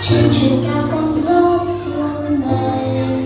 trên trời cao con dốc xuống này